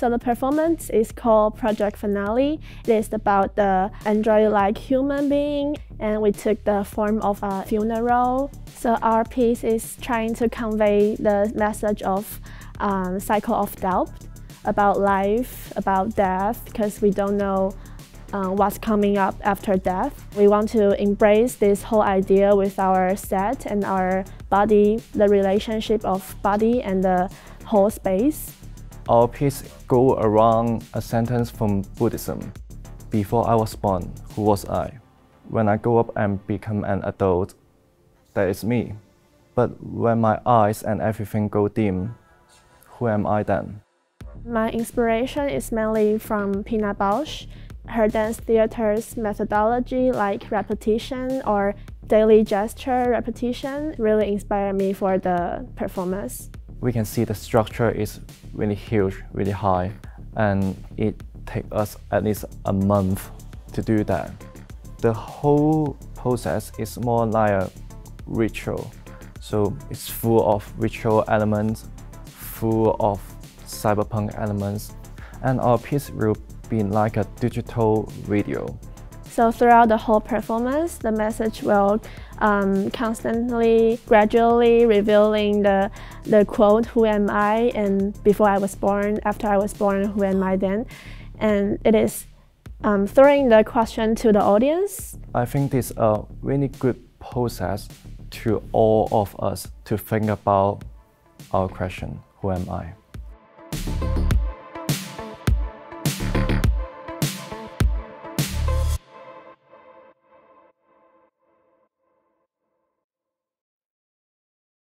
So the performance is called Project Finale. It is about the android-like human being and we took the form of a funeral. So our piece is trying to convey the message of um, cycle of doubt about life, about death, because we don't know uh, what's coming up after death. We want to embrace this whole idea with our set and our body, the relationship of body and the whole space. Our piece go around a sentence from Buddhism. Before I was born, who was I? When I grow up and become an adult, that is me. But when my eyes and everything go dim, who am I then? My inspiration is mainly from Pina Bausch. Her dance theater's methodology like repetition or daily gesture repetition really inspired me for the performance we can see the structure is really huge, really high, and it takes us at least a month to do that. The whole process is more like a ritual. So it's full of ritual elements, full of cyberpunk elements, and our piece will be like a digital video. So throughout the whole performance, the message will um, constantly, gradually revealing the, the quote, who am I, and before I was born, after I was born, who am I then? And it is um, throwing the question to the audience. I think this is a really good process to all of us to think about our question, who am I?